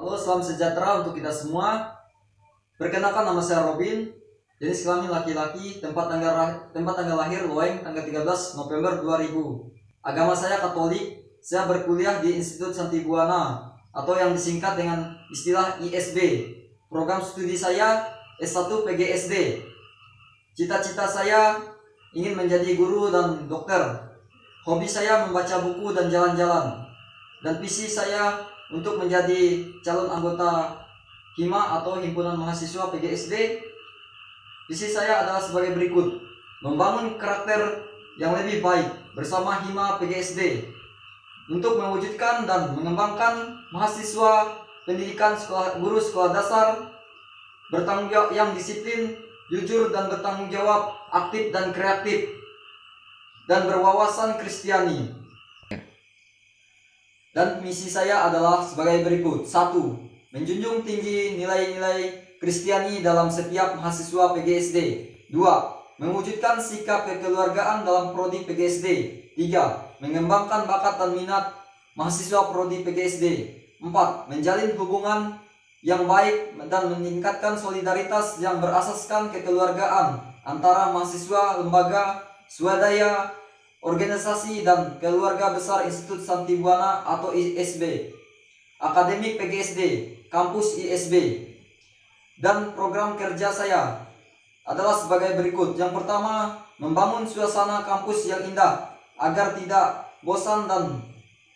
Halo, salam sejahtera untuk kita semua. Perkenalkan nama saya Robin. Jenis kelamin laki-laki, tempat tanggal tempat tanggal lahir Loeng tanggal 13 November 2000. Agama saya Katolik. Saya berkuliah di Institut Santibuana atau yang disingkat dengan istilah ISB. Program studi saya S1 PGSD. Cita-cita saya ingin menjadi guru dan dokter. Hobi saya membaca buku dan jalan-jalan. Dan visi saya untuk menjadi calon anggota HIMA atau Himpunan Mahasiswa PGSD. Visi saya adalah sebagai berikut. Membangun karakter yang lebih baik bersama HIMA PGSD untuk mewujudkan dan mengembangkan mahasiswa pendidikan sekolah guru sekolah dasar bertanggung jawab yang disiplin, jujur dan bertanggung jawab, aktif dan kreatif dan berwawasan Kristiani. Dan misi saya adalah sebagai berikut. Satu, menjunjung tinggi nilai-nilai Kristiani dalam setiap mahasiswa PGSD. Dua, mewujudkan sikap kekeluargaan dalam prodi PGSD. Tiga, mengembangkan bakat dan minat mahasiswa prodi PGSD. Empat, menjalin hubungan yang baik dan meningkatkan solidaritas yang berasaskan kekeluargaan antara mahasiswa, lembaga, swadaya, organisasi dan keluarga besar Institut Santibuana atau ISB, Akademik PGSD, Kampus ISB, dan program kerja saya adalah sebagai berikut. Yang pertama, membangun suasana kampus yang indah agar tidak bosan dan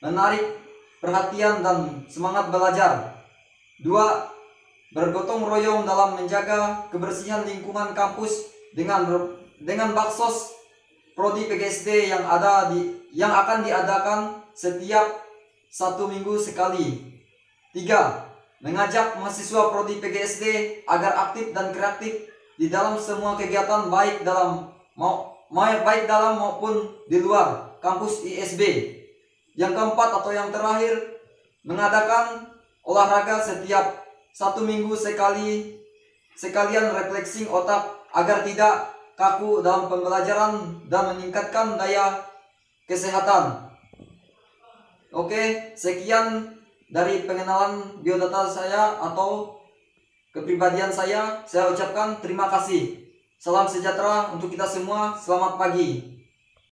menarik perhatian dan semangat belajar. Dua, bergotong royong dalam menjaga kebersihan lingkungan kampus dengan dengan baksos prodi PGSD yang ada di yang akan diadakan setiap satu minggu sekali. Tiga, mengajak mahasiswa prodi PGSD agar aktif dan kreatif di dalam semua kegiatan baik dalam mau baik dalam maupun di luar kampus ISB. Yang keempat atau yang terakhir, mengadakan olahraga setiap satu minggu sekali sekalian refleksing otak agar tidak kaku dalam pembelajaran dan meningkatkan daya kesehatan. Oke, sekian dari pengenalan biodata saya atau kepribadian saya. Saya ucapkan terima kasih. Salam sejahtera untuk kita semua. Selamat pagi.